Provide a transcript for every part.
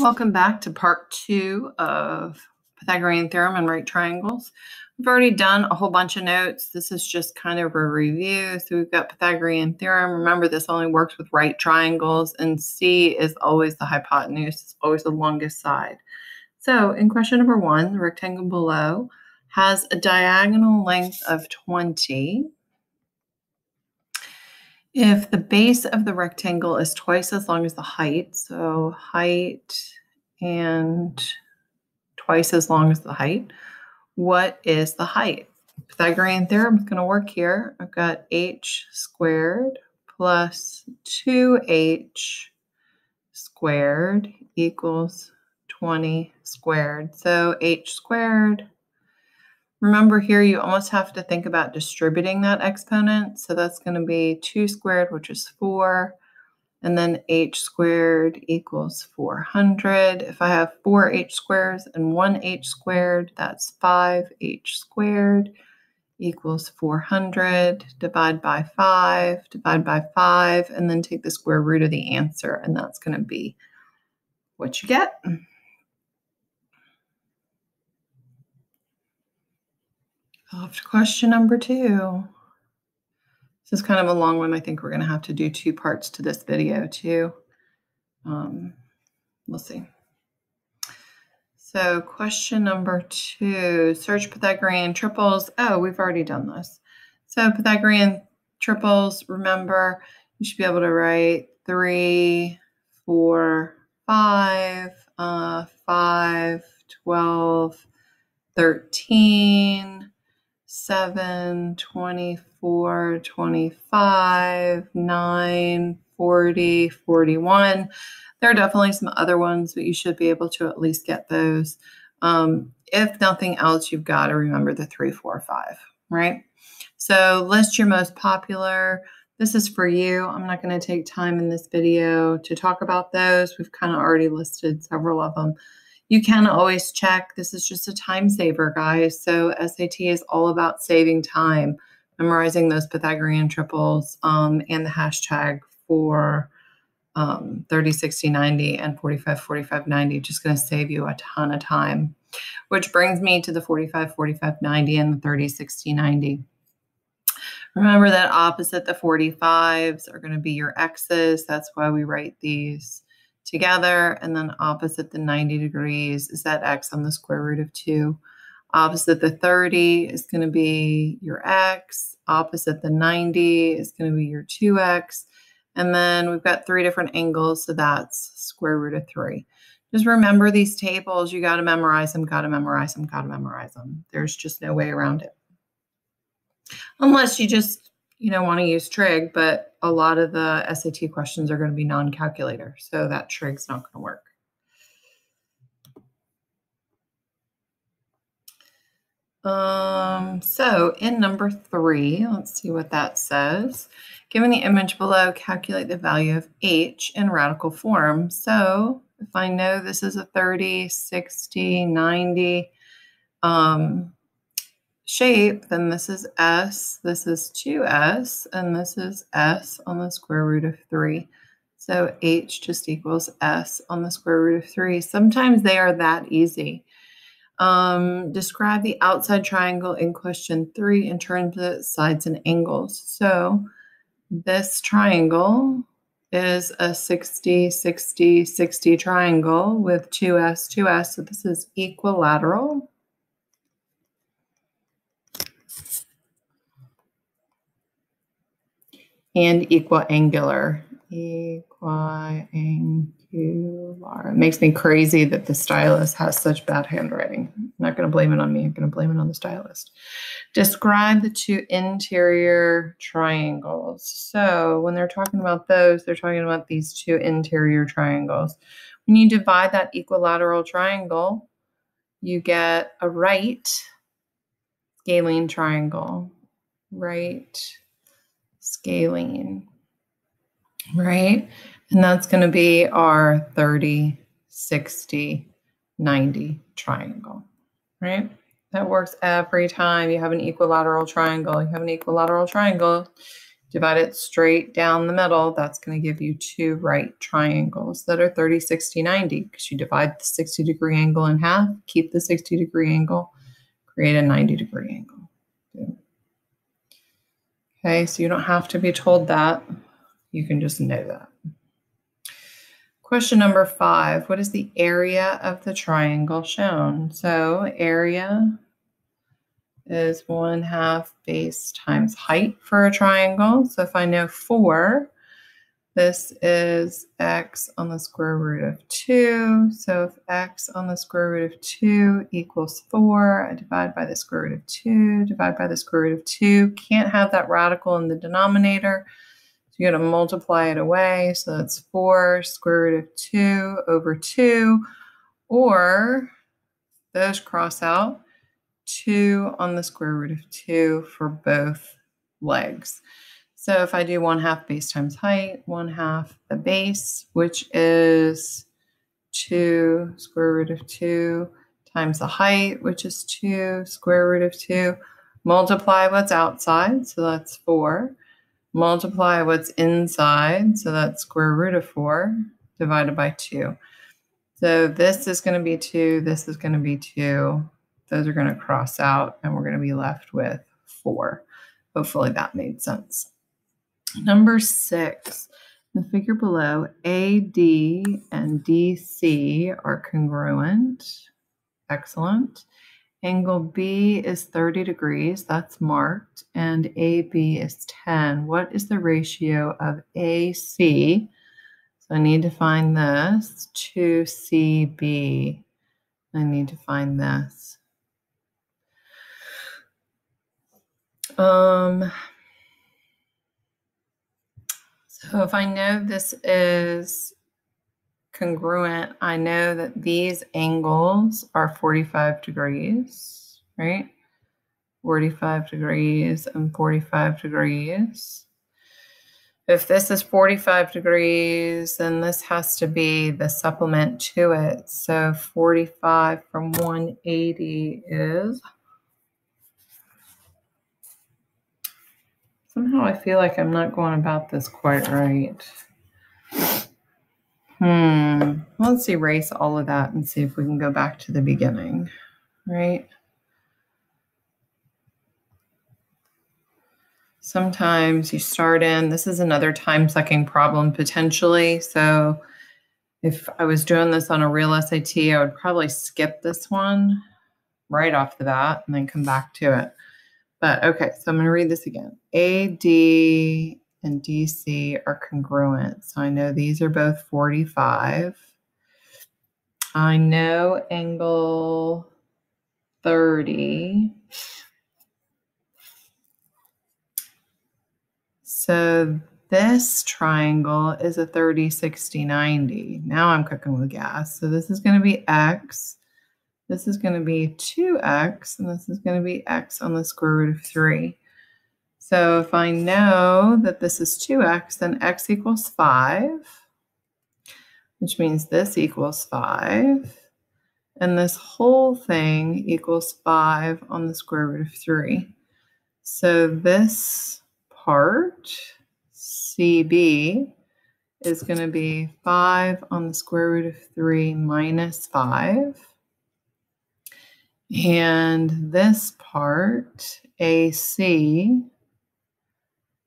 Welcome back to part two of Pythagorean theorem and right triangles. We've already done a whole bunch of notes. This is just kind of a review. So we've got Pythagorean theorem. Remember, this only works with right triangles, and C is always the hypotenuse. It's always the longest side. So in question number one, the rectangle below has a diagonal length of 20 if the base of the rectangle is twice as long as the height, so height and twice as long as the height, what is the height? Pythagorean theorem is going to work here. I've got h squared plus 2h squared equals 20 squared. So h squared Remember here, you almost have to think about distributing that exponent. So that's going to be 2 squared, which is 4. And then h squared equals 400. If I have 4 h squares and 1 h squared, that's 5 h squared equals 400. Divide by 5, divide by 5, and then take the square root of the answer. And that's going to be what you get. Off question number two. This is kind of a long one. I think we're going to have to do two parts to this video too. Um, we'll see. So question number two, search Pythagorean triples. Oh, we've already done this. So Pythagorean triples, remember, you should be able to write three, four, five, uh, five, 12, 13, 7, 24, 25, 9, 40, 41. There are definitely some other ones, but you should be able to at least get those. Um, if nothing else, you've got to remember the 3, 4, 5, right? So list your most popular. This is for you. I'm not going to take time in this video to talk about those. We've kind of already listed several of them. You can always check. This is just a time saver, guys. So SAT is all about saving time, memorizing those Pythagorean triples um, and the hashtag for um, 30, 60, 90 and 45, 45, 90. Just going to save you a ton of time, which brings me to the 45, 45, 90 and the 30, 60, 90. Remember that opposite the 45s are going to be your x's. That's why we write these together. And then opposite the 90 degrees is that x on the square root of 2. Opposite the 30 is going to be your x. Opposite the 90 is going to be your 2x. And then we've got three different angles, so that's square root of 3. Just remember these tables. You got to memorize them, got to memorize them, got to memorize them. There's just no way around it. Unless you just you know, want to use trig, but a lot of the SAT questions are going to be non-calculator, so that trig's not going to work. Um, so in number three, let's see what that says. Given the image below, calculate the value of h in radical form. So if I know this is a 30, 60, 90, um, shape, then this is s, this is 2s, and this is s on the square root of 3. So h just equals s on the square root of 3. Sometimes they are that easy. Um, describe the outside triangle in question 3 in terms of sides and angles. So this triangle is a 60, 60, 60 triangle with 2s, 2s. So this is equilateral. And equiangular. Equiangular. It makes me crazy that the stylus has such bad handwriting. I'm not going to blame it on me. I'm going to blame it on the stylus. Describe the two interior triangles. So when they're talking about those, they're talking about these two interior triangles. When you divide that equilateral triangle, you get a right scalene triangle. Right scalene, right? And that's going to be our 30, 60, 90 triangle, right? That works every time you have an equilateral triangle. You have an equilateral triangle, Divide it straight down the middle. That's going to give you two right triangles that are 30, 60, 90 because you divide the 60 degree angle in half, keep the 60 degree angle, create a 90 degree angle. Okay, so you don't have to be told that. You can just know that. Question number five, what is the area of the triangle shown? So area is one half base times height for a triangle. So if I know four, this is x on the square root of 2. So if x on the square root of 2 equals 4, I divide by the square root of 2, divide by the square root of 2. Can't have that radical in the denominator. So you're going to multiply it away. So that's 4 square root of 2 over 2. Or those cross out. 2 on the square root of 2 for both legs. So if I do 1 half base times height, 1 half the base, which is 2 square root of 2 times the height, which is 2 square root of 2, multiply what's outside, so that's 4, multiply what's inside, so that's square root of 4, divided by 2. So this is going to be 2, this is going to be 2, those are going to cross out and we're going to be left with four. Hopefully that made sense. Number six, the figure below, AD and DC are congruent. Excellent. Angle B is 30 degrees, that's marked, and AB is 10. What is the ratio of AC? So I need to find this to CB. I need to find this. Um, so if I know this is congruent, I know that these angles are 45 degrees, right? 45 degrees and 45 degrees. If this is 45 degrees, then this has to be the supplement to it. So 45 from 180 is Somehow I feel like I'm not going about this quite right. Hmm. Let's erase all of that and see if we can go back to the beginning, right? Sometimes you start in, this is another time sucking problem potentially. So if I was doing this on a real SAT, I would probably skip this one right off the bat and then come back to it. But okay, so I'm going to read this again. AD and DC are congruent. So I know these are both 45. I know angle 30. So this triangle is a 30, 60, 90. Now I'm cooking with gas. So this is going to be X. This is going to be 2x, and this is going to be x on the square root of 3. So if I know that this is 2x, then x equals 5, which means this equals 5. And this whole thing equals 5 on the square root of 3. So this part, CB, is going to be 5 on the square root of 3 minus 5. And this part, AC,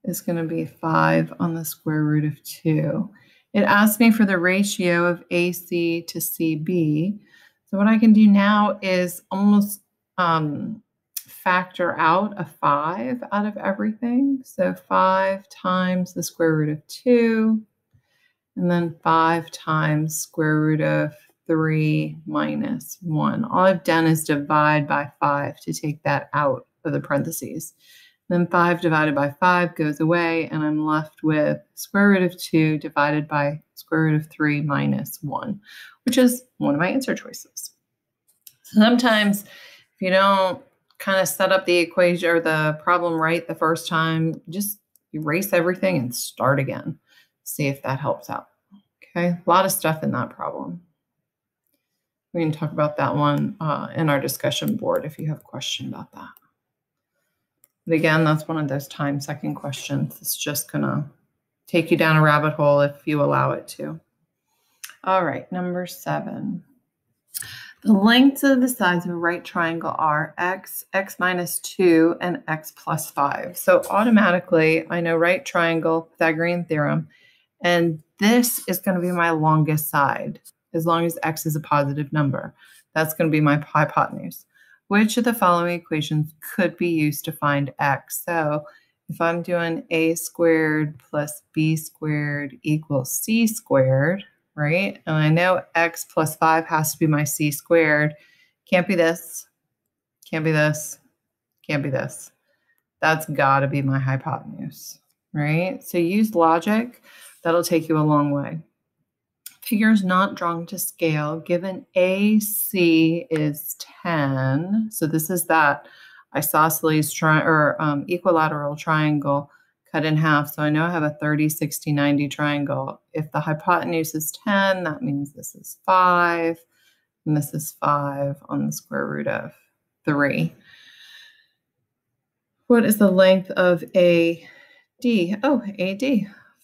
is going to be 5 on the square root of 2. It asks me for the ratio of AC to CB. So what I can do now is almost um, factor out a 5 out of everything. So 5 times the square root of 2, and then 5 times square root of 3 minus 1. All I've done is divide by 5 to take that out of the parentheses. Then 5 divided by 5 goes away, and I'm left with square root of 2 divided by square root of 3 minus 1, which is one of my answer choices. Sometimes if you don't kind of set up the equation or the problem right the first time, just erase everything and start again. See if that helps out. Okay, a lot of stuff in that problem. We can talk about that one uh, in our discussion board if you have a question about that. But again, that's one of those time second questions. It's just going to take you down a rabbit hole if you allow it to. All right, number seven. The lengths of the sides of a right triangle are x, x minus 2, and x plus 5. So automatically, I know right triangle, Pythagorean theorem, and this is going to be my longest side, as long as x is a positive number. That's going to be my hypotenuse. Which of the following equations could be used to find x? So if I'm doing a squared plus b squared equals c squared, right? And I know x plus 5 has to be my c squared. Can't be this, can't be this, can't be this. That's got to be my hypotenuse, right? So use logic. That'll take you a long way. Figures not drawn to scale given AC is 10. So this is that isosceles tri- or um, equilateral triangle cut in half. So I know I have a 30, 60, 90 triangle. If the hypotenuse is 10, that means this is 5, and this is 5 on the square root of 3. What is the length of AD? Oh, AD,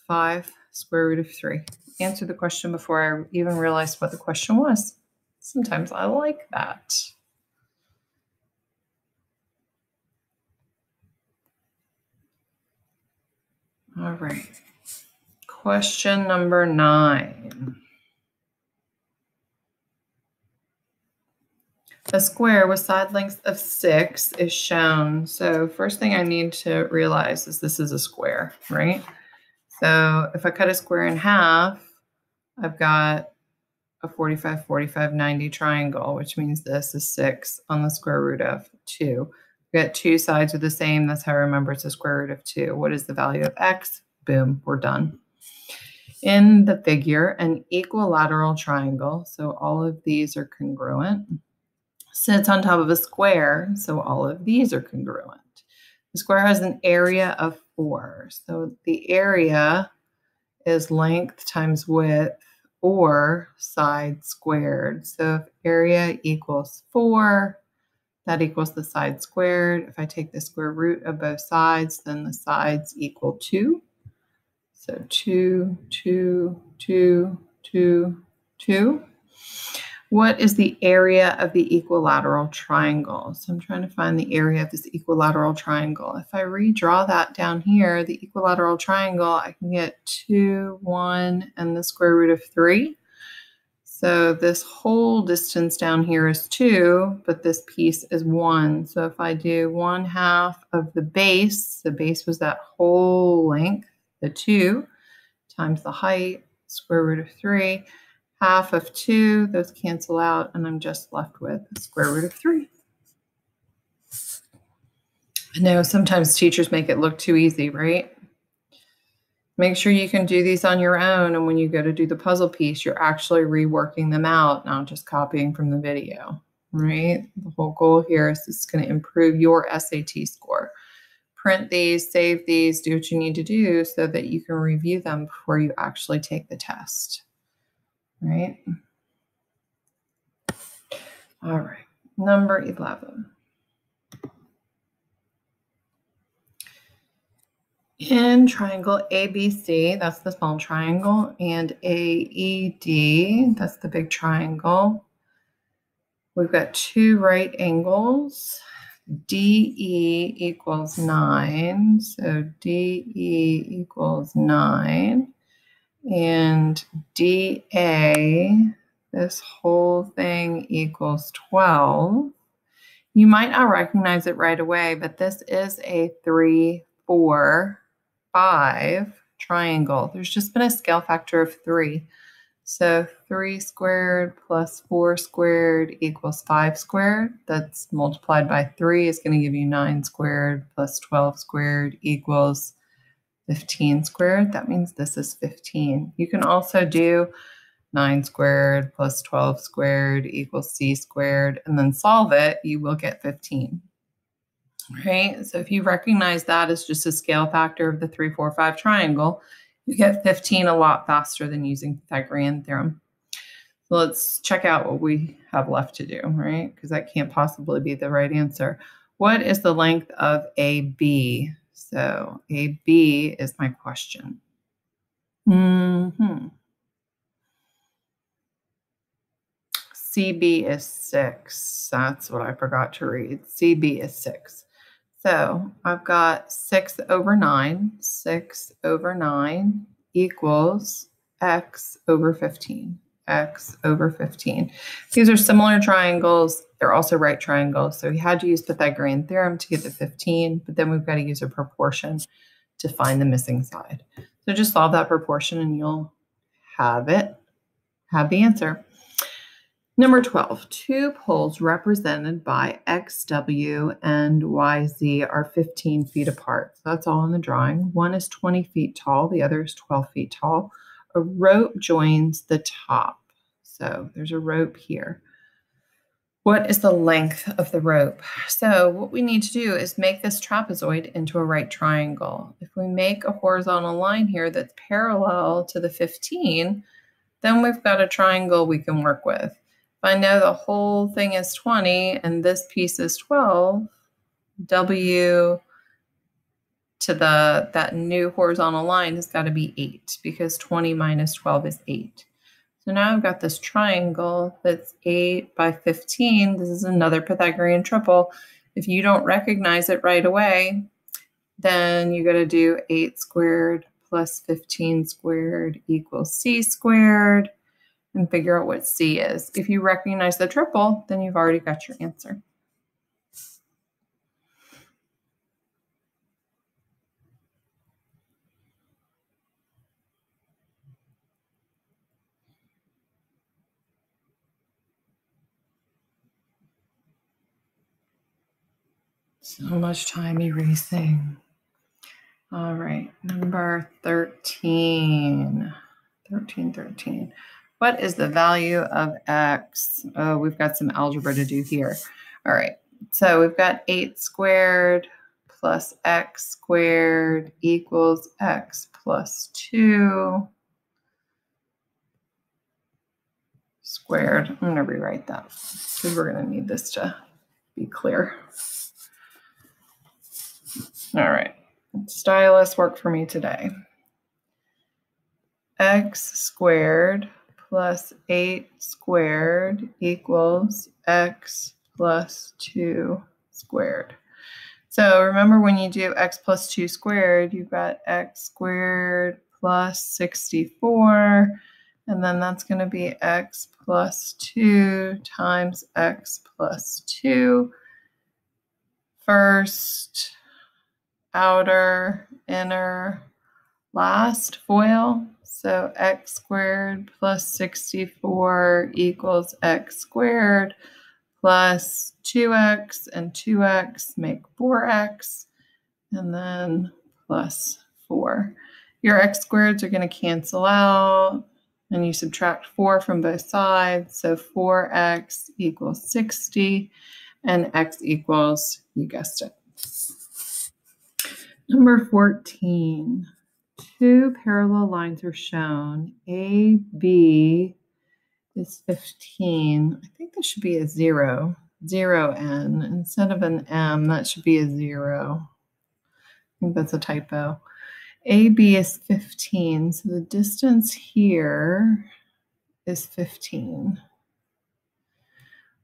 5 square root of 3. Answer the question before I even realized what the question was. Sometimes I like that. All right. Question number nine. A square with side lengths of six is shown. So first thing I need to realize is this is a square, right? So if I cut a square in half, I've got a 45, 45, 90 triangle, which means this is six on the square root of two. We got two sides are the same. That's how I remember it's a square root of 2. What is the value of x? Boom, we're done. In the figure, an equilateral triangle, so all of these are congruent, sits on top of a square, so all of these are congruent. The square has an area of 4. So the area is length times width or side squared. So if area equals 4, that equals the side squared. If I take the square root of both sides, then the sides equal 2. So 2, 2, 2, 2, 2. What is the area of the equilateral triangle? So I'm trying to find the area of this equilateral triangle. If I redraw that down here, the equilateral triangle, I can get 2, 1, and the square root of 3. So this whole distance down here is 2, but this piece is 1. So if I do 1 half of the base, the base was that whole length, the 2, times the height, square root of 3, half of 2, those cancel out, and I'm just left with square root of 3. I know sometimes teachers make it look too easy, right? Make sure you can do these on your own. And when you go to do the puzzle piece, you're actually reworking them out, not just copying from the video, right? The whole goal here is it's going to improve your SAT score. Print these, save these, do what you need to do so that you can review them before you actually take the test, right? All right, number 11. In triangle ABC, that's the small triangle, and AED, that's the big triangle, we've got two right angles. DE equals 9. So DE equals 9. And DA, this whole thing equals 12. You might not recognize it right away, but this is a 3, 4, five triangle, there's just been a scale factor of three. So 3 squared plus 4 squared equals 5 squared. That's multiplied by 3 is going to give you 9 squared plus 12 squared equals 15 squared. That means this is 15. You can also do 9 squared plus 12 squared equals c squared and then solve it. You will get 15 right? So if you recognize that as just a scale factor of the 3, 4, 5 triangle, you get 15 a lot faster than using Pythagorean theorem. Let's check out what we have left to do, right? Because that can't possibly be the right answer. What is the length of AB? So AB is my question. Mm-hmm. CB is 6. That's what I forgot to read. CB is 6. So I've got 6 over 9. 6 over 9 equals x over 15. x over 15. These are similar triangles. They're also right triangles. So we had to use Pythagorean theorem to get the 15, but then we've got to use a proportion to find the missing side. So just solve that proportion and you'll have it, have the answer. Number 12, two poles represented by XW and YZ are 15 feet apart. So that's all in the drawing. One is 20 feet tall, the other is 12 feet tall. A rope joins the top. So there's a rope here. What is the length of the rope? So what we need to do is make this trapezoid into a right triangle. If we make a horizontal line here that's parallel to the 15, then we've got a triangle we can work with. If I know the whole thing is 20 and this piece is 12, W to the that new horizontal line has got to be 8 because 20 minus 12 is 8. So now I've got this triangle that's 8 by 15. This is another Pythagorean triple. If you don't recognize it right away, then you got to do 8 squared plus 15 squared equals c squared and figure out what C is. If you recognize the triple, then you've already got your answer. So much time erasing. All right, number 13. 13, 13. What is the value of x? Oh, we've got some algebra to do here. All right, so we've got 8 squared plus x squared equals x plus 2 squared. I'm going to rewrite that because we're going to need this to be clear. All right, stylus work for me today. x squared plus 8 squared equals x plus 2 squared. So remember when you do x plus 2 squared, you've got x squared plus 64, and then that's going to be x plus 2 times x plus 2. First, outer, inner, last FOIL. So x squared plus 64 equals x squared plus 2x and 2x make 4x and then plus 4. Your x squareds are going to cancel out and you subtract 4 from both sides. So 4x equals 60 and x equals, you guessed it. Number 14 two parallel lines are shown. AB is 15. I think this should be a zero, zero N. Instead of an M, that should be a zero. I think that's a typo. AB is 15, so the distance here is 15.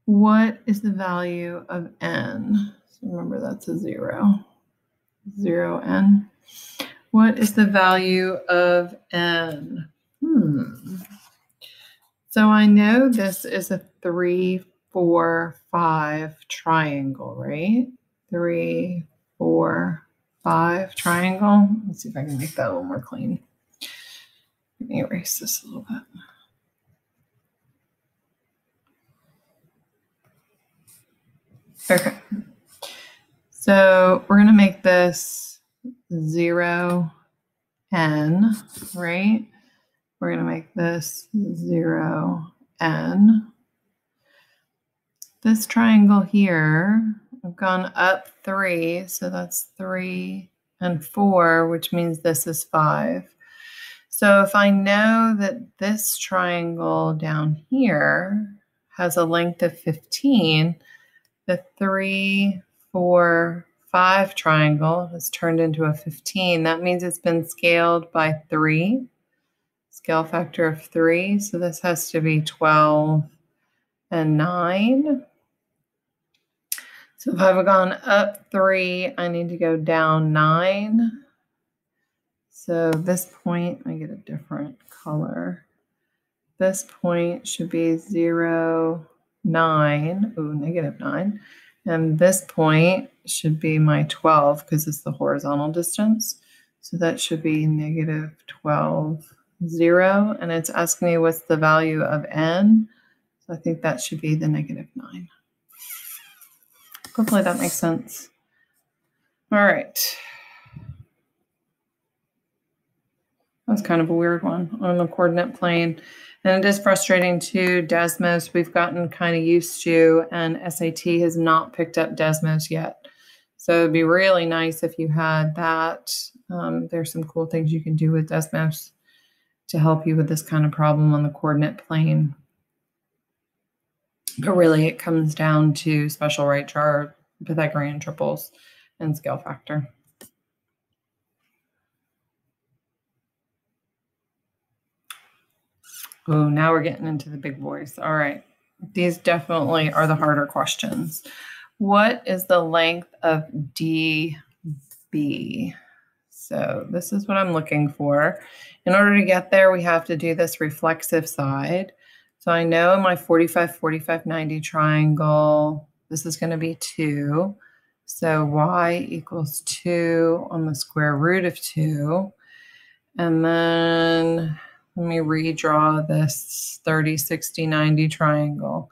What is the value of N? So remember that's a zero, zero N. What is the value of n? Hmm. So I know this is a three, four, five triangle, right? Three, four, five triangle. Let's see if I can make that a little more clean. Let me erase this a little bit. Okay. So we're going to make this 0, n, right? We're going to make this 0, n. This triangle here, I've gone up 3, so that's 3 and 4, which means this is 5. So if I know that this triangle down here has a length of 15, the 3, 4, 5 triangle has turned into a 15. That means it's been scaled by 3, scale factor of 3. So this has to be 12 and 9. So if I've gone up 3, I need to go down 9. So this point, I get a different color. This point should be 0, 9, ooh, negative 9. And this point should be my 12 because it's the horizontal distance. So that should be negative 12, 0. And it's asking me what's the value of n. So I think that should be the negative 9. Hopefully that makes sense. All right. That's kind of a weird one on the coordinate plane. And it is frustrating too. Desmos, we've gotten kind of used to, and SAT has not picked up Desmos yet. So it'd be really nice if you had that. Um, there's some cool things you can do with Desmos to help you with this kind of problem on the coordinate plane. But really, it comes down to special right chart, Pythagorean triples, and scale factor. Oh, now we're getting into the big boys. All right. These definitely are the harder questions. What is the length of DB? So this is what I'm looking for. In order to get there, we have to do this reflexive side. So I know my 45, 45, 90 triangle, this is going to be 2. So y equals 2 on the square root of 2. And then let me redraw this 30, 60, 90 triangle.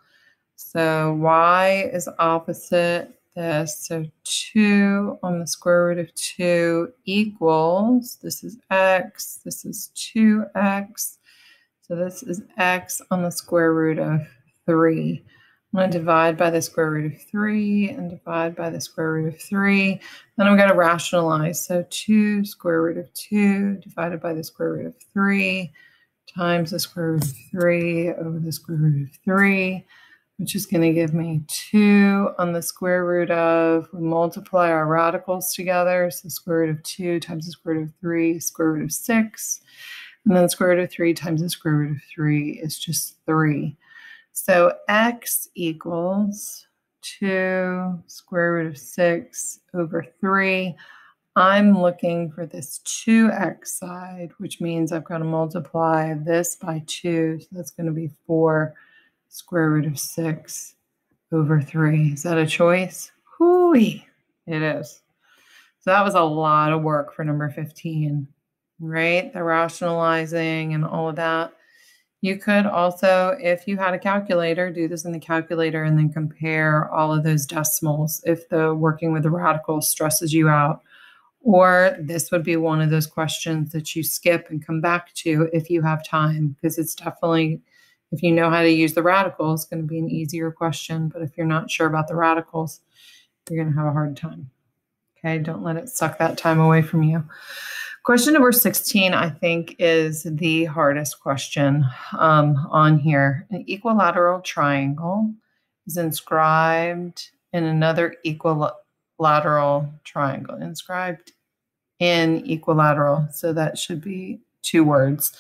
So y is opposite this. So 2 on the square root of 2 equals, this is x, this is 2x. So this is x on the square root of 3. I'm going to divide by the square root of 3 and divide by the square root of 3. Then I'm going to rationalize. So 2 square root of 2 divided by the square root of 3 times the square root of 3 over the square root of 3, which is going to give me 2 on the square root of, we multiply our radicals together, so square root of 2 times the square root of 3, square root of 6, and then the square root of 3 times the square root of 3 is just 3. So x equals 2 square root of 6 over 3. I'm looking for this 2x side, which means I've got to multiply this by 2. So that's going to be 4 square root of 6 over 3. Is that a choice? Hooey! It is. So that was a lot of work for number 15, right? The rationalizing and all of that. You could also, if you had a calculator, do this in the calculator and then compare all of those decimals if the working with the radicals stresses you out or this would be one of those questions that you skip and come back to if you have time, because it's definitely, if you know how to use the radicals, going to be an easier question. But if you're not sure about the radicals, you're going to have a hard time. Okay, don't let it suck that time away from you. Question number 16, I think, is the hardest question um, on here. An equilateral triangle is inscribed in another equal lateral triangle, inscribed in equilateral. So that should be two words,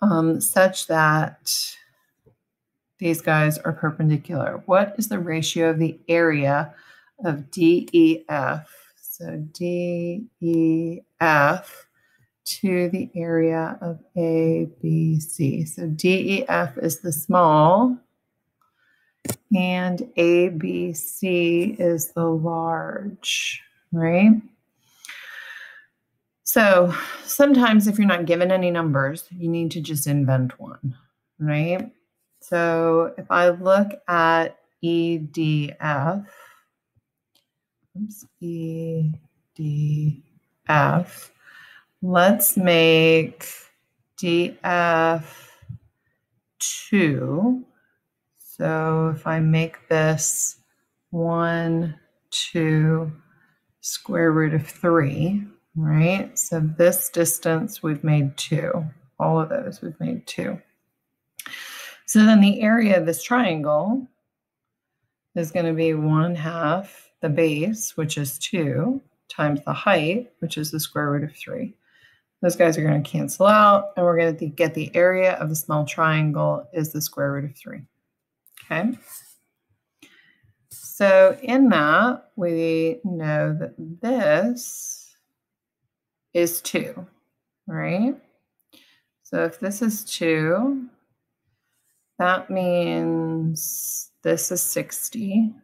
um, such that these guys are perpendicular. What is the ratio of the area of DEF? So DEF to the area of ABC. So DEF is the small and ABC is the large, right? So sometimes if you're not given any numbers, you need to just invent one, right? So if I look at EDF, oops, EDF, let's make DF 2 so if I make this 1, 2, square root of 3, right? So this distance we've made 2. All of those we've made 2. So then the area of this triangle is going to be 1 half the base, which is 2, times the height, which is the square root of 3. Those guys are going to cancel out, and we're going to get the area of the small triangle is the square root of 3. Okay? So in that, we know that this is 2, right? So if this is 2, that means this is 60.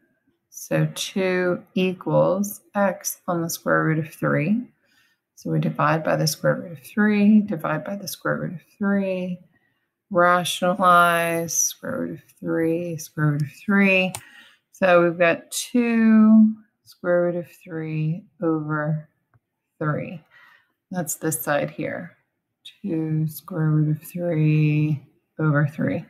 So 2 equals x on the square root of 3. So we divide by the square root of 3, divide by the square root of 3, rationalize, square root of 3, square root of 3. So we've got 2 square root of 3 over 3. That's this side here. 2 square root of 3 over 3.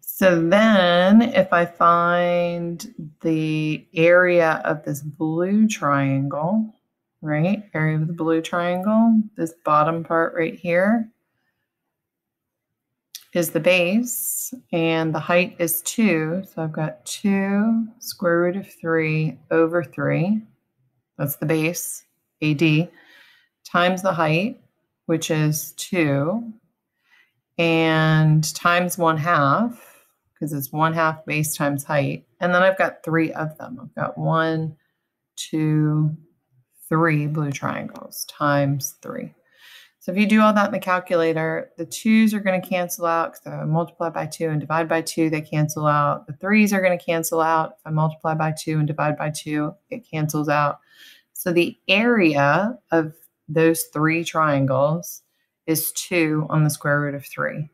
So then if I find the area of this blue triangle, right? Area of the blue triangle, this bottom part right here is the base and the height is 2. So I've got 2 square root of 3 over 3. That's the base, AD, times the height, which is 2, and times 1 half, because it's 1 half base times height. And then I've got three of them. I've got one, two, three blue triangles times three. So if you do all that in the calculator, the twos are going to cancel out because I multiply by two and divide by two, they cancel out. The threes are going to cancel out. If I multiply by two and divide by two, it cancels out. So the area of those three triangles is two on the square root of three.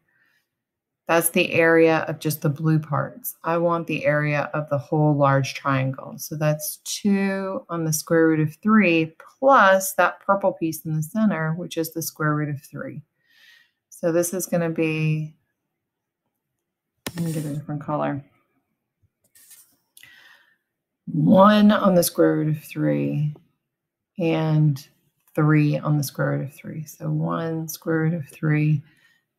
That's the area of just the blue parts. I want the area of the whole large triangle. So that's 2 on the square root of 3 plus that purple piece in the center, which is the square root of 3. So this is going to be, let me get a different color. 1 on the square root of 3 and 3 on the square root of 3. So 1 square root of 3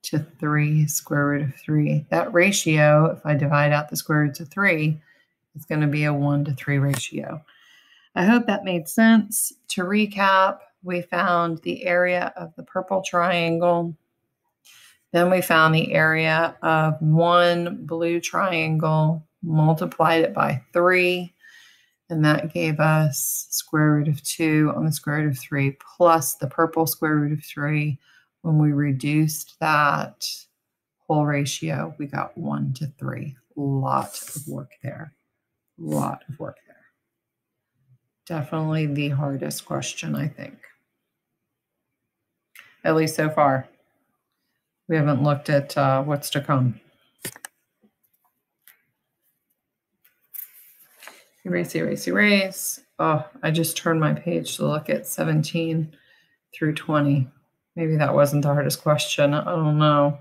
to 3 square root of 3. That ratio, if I divide out the square roots of 3, is going to be a 1 to 3 ratio. I hope that made sense. To recap, we found the area of the purple triangle. Then we found the area of one blue triangle, multiplied it by 3, and that gave us square root of 2 on the square root of 3 plus the purple square root of 3 when we reduced that whole ratio, we got one to three. Lot of work there. Lot of work there. Definitely the hardest question, I think. At least so far. We haven't looked at uh, what's to come. Erase, erase, erase. Oh, I just turned my page to look at 17 through 20. Maybe that wasn't the hardest question. I don't know.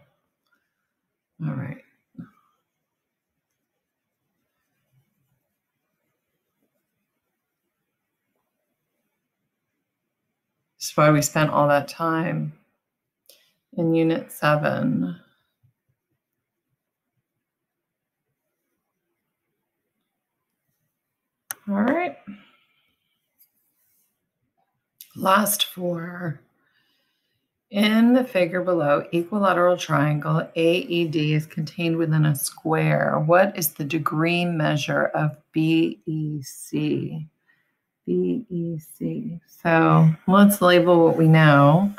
All right. That's why we spent all that time in Unit 7. All right. Last four. In the figure below, equilateral triangle AED is contained within a square. What is the degree measure of BEC? BEC. So let's label what we know.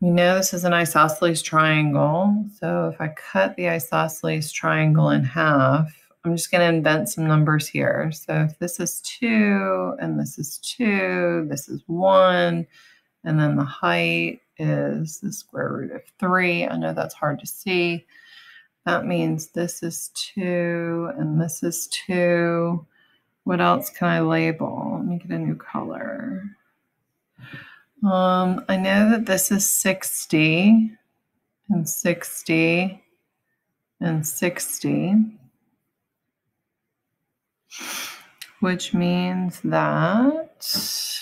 We know this is an isosceles triangle. So if I cut the isosceles triangle in half, I'm just going to invent some numbers here. So if this is 2 and this is 2, this is 1, and then the height is the square root of 3. I know that's hard to see. That means this is 2 and this is 2. What else can I label? Let me get a new color. Um, I know that this is 60 and 60 and 60, which means that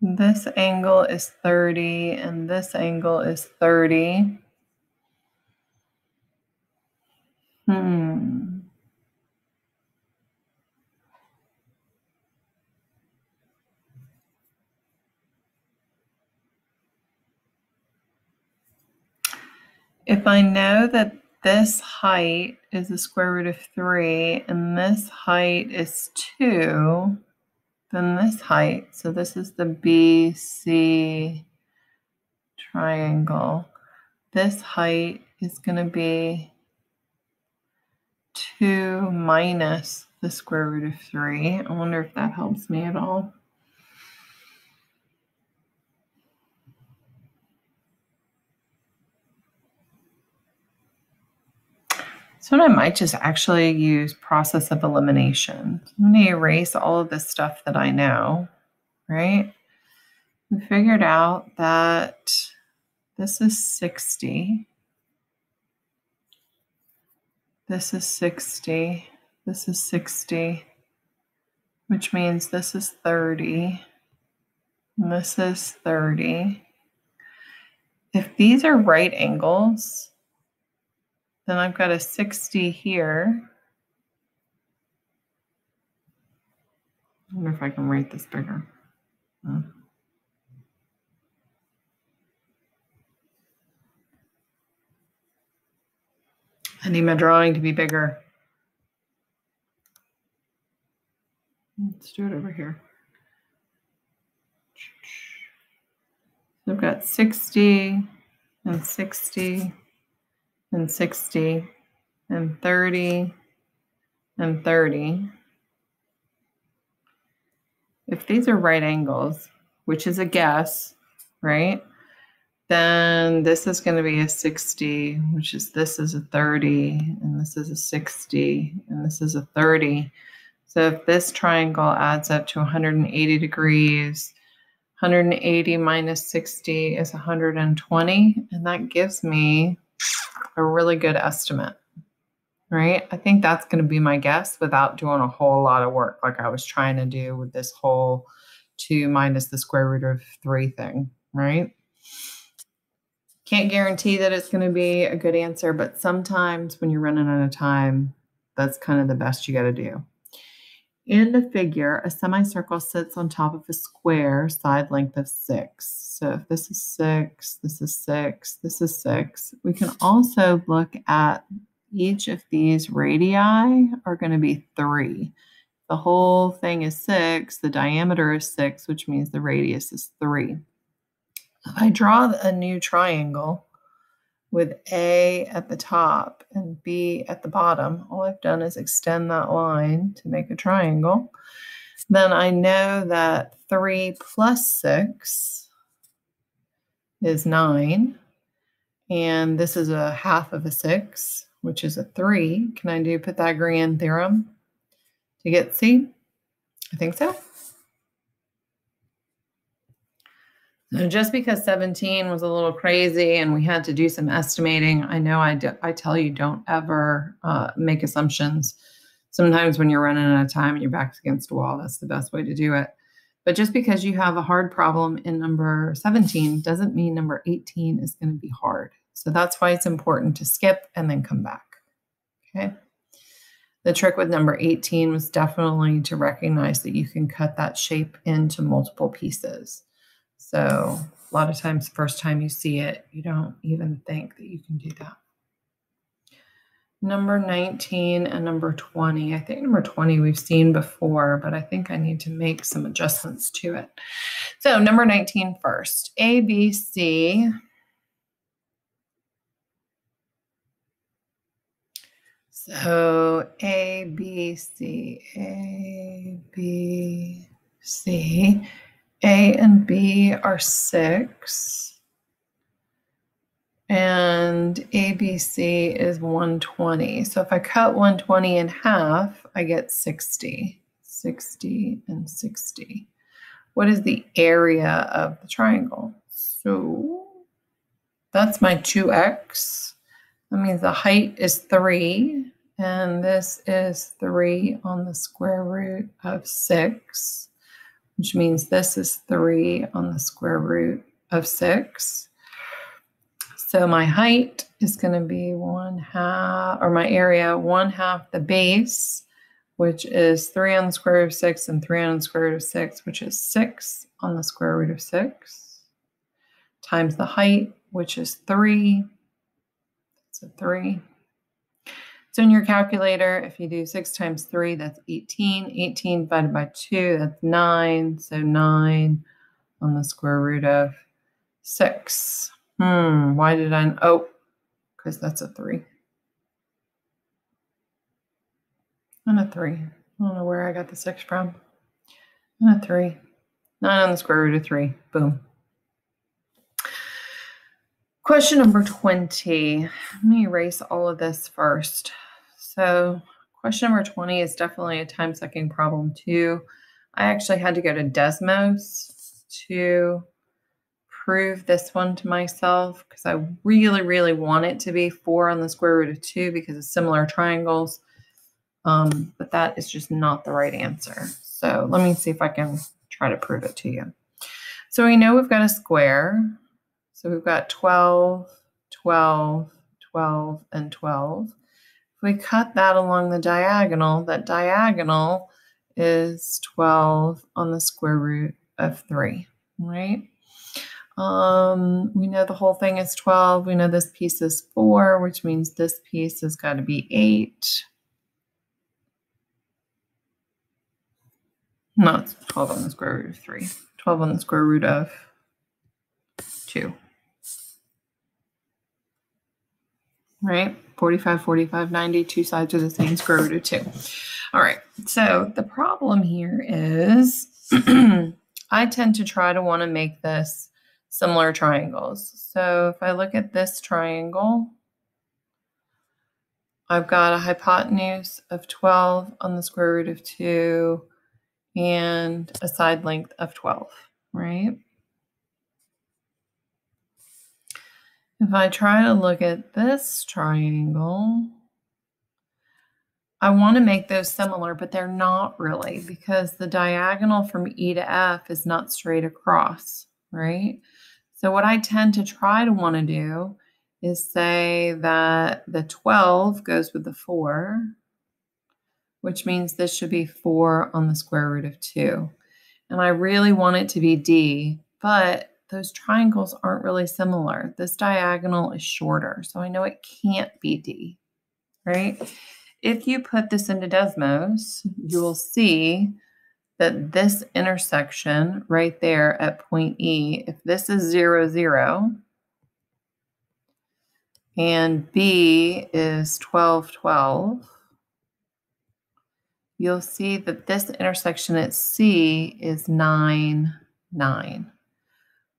this angle is 30 and this angle is 30. Hmm. If I know that this height is the square root of 3 and this height is 2, then this height, so this is the BC triangle, this height is going to be 2 minus the square root of 3. I wonder if that helps me at all. So I might just actually use process of elimination. I'm going to erase all of this stuff that I know, right? We figured out that this is 60. This is 60. This is 60, which means this is 30. And this is 30. If these are right angles, then I've got a 60 here. I wonder if I can write this bigger. Hmm. I need my drawing to be bigger. Let's do it over here. So I've got 60 and 60 and 60 and 30 and 30. If these are right angles, which is a guess, right? Then this is going to be a 60, which is this is a 30, and this is a 60, and this is a 30. So if this triangle adds up to 180 degrees, 180 minus 60 is 120, and that gives me a really good estimate, right? I think that's going to be my guess without doing a whole lot of work like I was trying to do with this whole 2 minus the square root of 3 thing, right? Can't guarantee that it's going to be a good answer, but sometimes when you're running out of time, that's kind of the best you got to do. In the figure, a semicircle sits on top of a square side length of 6. So if this is 6, this is 6, this is 6. We can also look at each of these radii are going to be 3. The whole thing is 6. The diameter is 6, which means the radius is 3. If I draw a new triangle with A at the top and B at the bottom. All I've done is extend that line to make a triangle. Then I know that 3 plus 6 is 9. And this is a half of a 6, which is a 3. Can I do Pythagorean theorem to get C? I think so. Just because 17 was a little crazy and we had to do some estimating, I know I, do, I tell you don't ever uh, make assumptions. Sometimes when you're running out of time and your back's against a wall, that's the best way to do it. But just because you have a hard problem in number 17 doesn't mean number 18 is going to be hard. So that's why it's important to skip and then come back. Okay. The trick with number 18 was definitely to recognize that you can cut that shape into multiple pieces. So a lot of times, first time you see it, you don't even think that you can do that. Number 19 and number 20. I think number 20 we've seen before, but I think I need to make some adjustments to it. So number 19 first. A, B, C. So A, B, C, A, B, C. A and B are six. And ABC is 120. So if I cut 120 in half, I get 60. 60 and 60. What is the area of the triangle? So that's my 2x. That means the height is 3. And this is 3 on the square root of 6 which means this is 3 on the square root of 6. So my height is going to be 1 half, or my area, 1 half the base, which is 3 on the square root of 6, and 3 on the square root of 6, which is 6 on the square root of 6, times the height, which is 3, So 3. So in your calculator, if you do 6 times 3, that's 18. 18 divided by 2, that's 9. So 9 on the square root of 6. Hmm, why did I? Oh, because that's a 3. And a 3. I don't know where I got the 6 from. And a 3. 9 on the square root of 3. Boom. Question number 20. Let me erase all of this first. So, question number 20 is definitely a time sucking problem, too. I actually had to go to Desmos to prove this one to myself because I really, really want it to be 4 on the square root of 2 because of similar triangles. Um, but that is just not the right answer. So, let me see if I can try to prove it to you. So, we know we've got a square. So we've got 12, 12, 12, and 12. We cut that along the diagonal, that diagonal is 12 on the square root of 3, right? Um, we know the whole thing is 12. We know this piece is 4, which means this piece has got to be 8. No, it's 12 on the square root of 3. 12 on the square root of 2. Right? 45, 45, 90, two sides are the same, square root of 2. All right, so the problem here is I tend to try to want to make this similar triangles. So if I look at this triangle, I've got a hypotenuse of 12 on the square root of 2 and a side length of 12, right? If I try to look at this triangle, I want to make those similar, but they're not really because the diagonal from E to F is not straight across, right? So what I tend to try to want to do is say that the 12 goes with the 4, which means this should be 4 on the square root of 2. And I really want it to be D, but those triangles aren't really similar. This diagonal is shorter, so I know it can't be D, right? If you put this into Desmos, you will see that this intersection right there at point E, if this is 0, 0, and B is 12, 12, you'll see that this intersection at C is 9, 9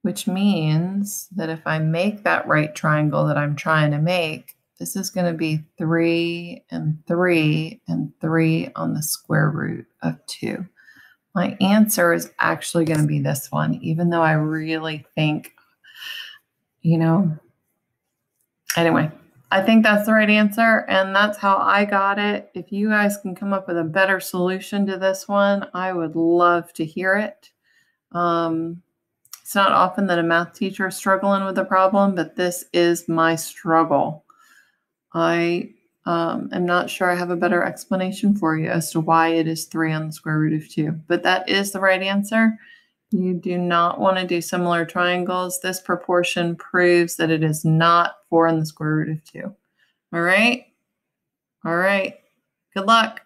which means that if I make that right triangle that I'm trying to make, this is going to be 3 and 3 and 3 on the square root of 2. My answer is actually going to be this one, even though I really think, you know, anyway, I think that's the right answer, and that's how I got it. If you guys can come up with a better solution to this one, I would love to hear it. Um, it's not often that a math teacher is struggling with a problem, but this is my struggle. I um, am not sure I have a better explanation for you as to why it is 3 on the square root of 2, but that is the right answer. You do not want to do similar triangles. This proportion proves that it is not 4 on the square root of 2. All right? All right. Good luck.